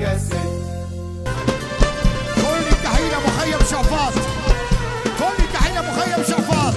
كاسيت. التحيه لمخيم التحيه لمخيم السلامات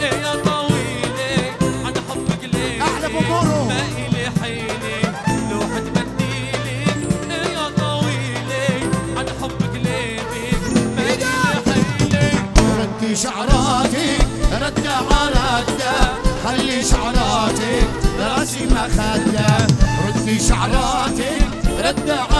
يا إيه عن حبك ليك ما الي يا عن حبك ليك ما الي ردي شعراتي رد على رده خلي شعراتي خدة ردي شعراتك ردة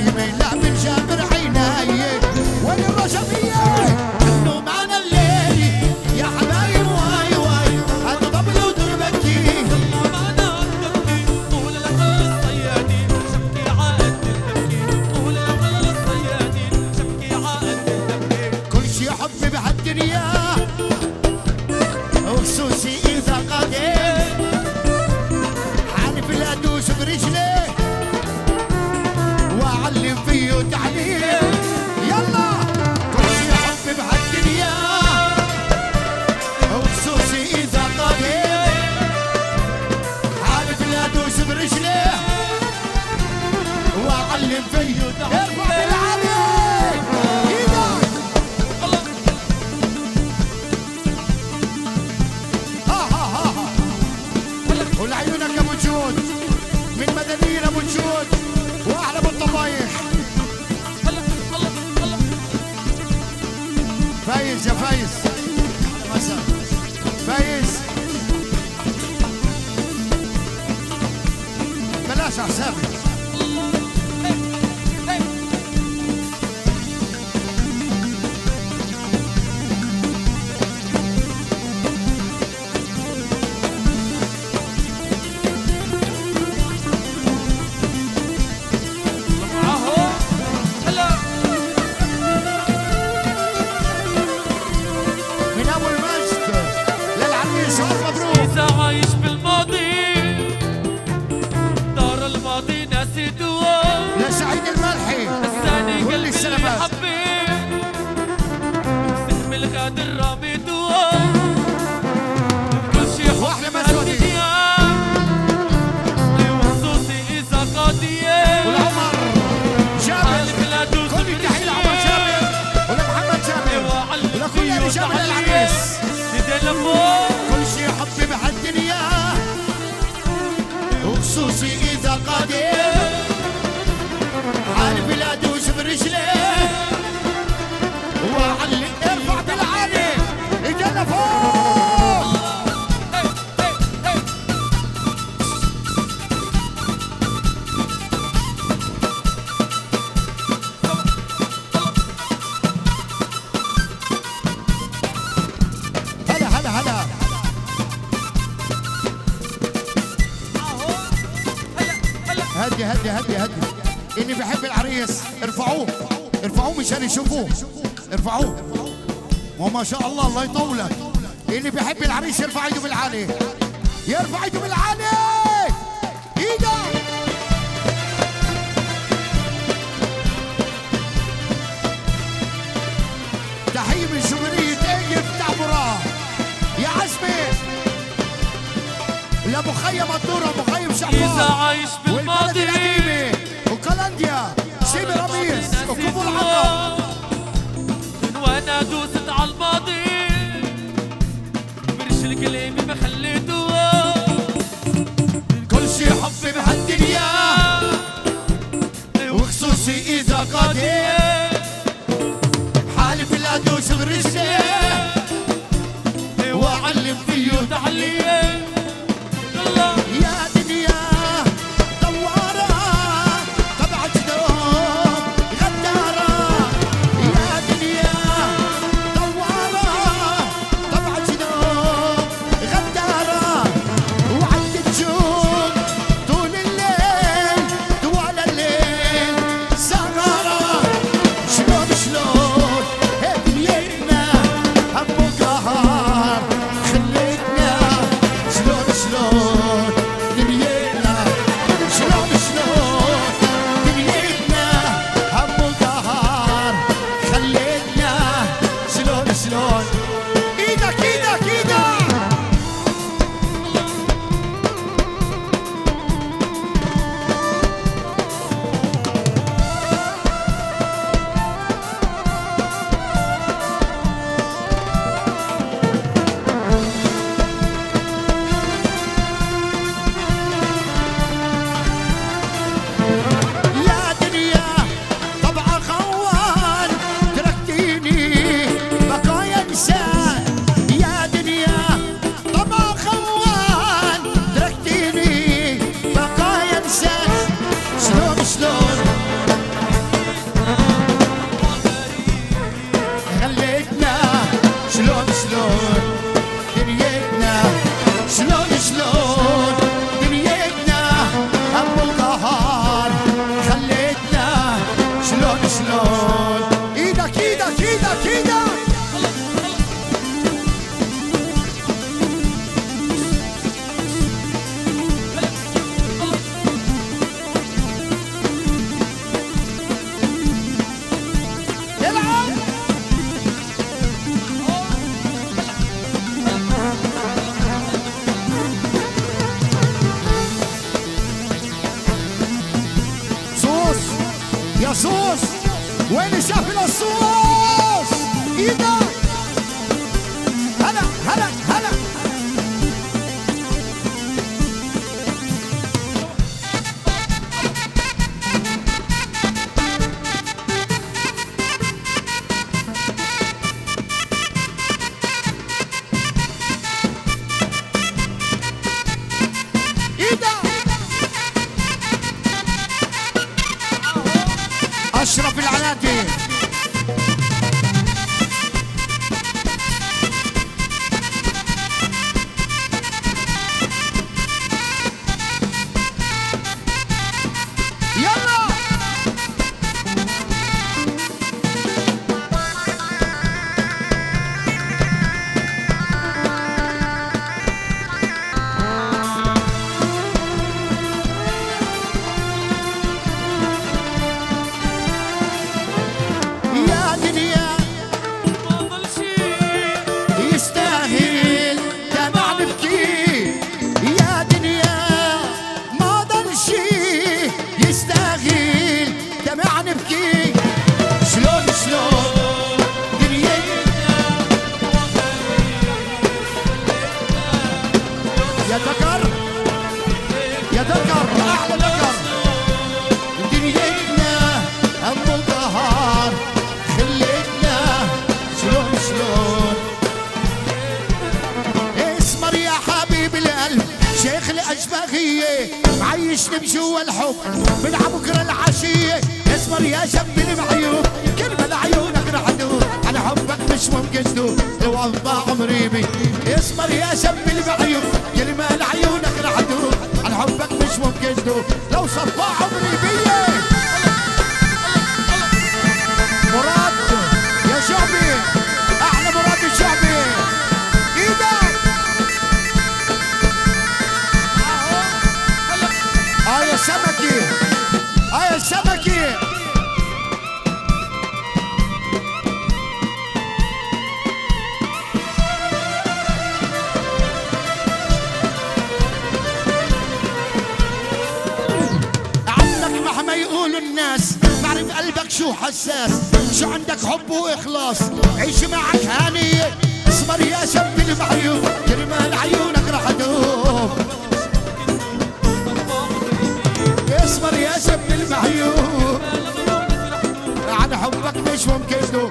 نايمين لا بن شامر عيناي. وللرشا في وتعلم فيه ارفع ها ها ها ولعيونك يا أبو من مدنيين أبو واحلى فايز يا فايز. هدي هدي هدي. اللي بيحب العريس. ارفعوه ارفعوه مشان يشوفوه. ارفعوه. وما شاء الله الله يطولك اللي بيحب العريس يرفع ايده بالعالي. يرفع ايده بالعالي! 好听。عشباغية معيشني بجوا الحب من عبكرة العشية. اسمر يا شب المعيوب كرمال عيونك رعدوب على حبك مش ممكن تدوب لو عمى عمري بي. اسمر يا شب المعيوب كرمال عيونك رعدوب على حبك مش ممكن تدوب لو صفى عمري بيه عندك شو حساس شو عندك حب وإخلاص؟ عيش معك هانية اصبر يا شب المعيون كرمال عيونك راح ادوم اصبر يا شب المعيون. عن حبك مش ممكن دوم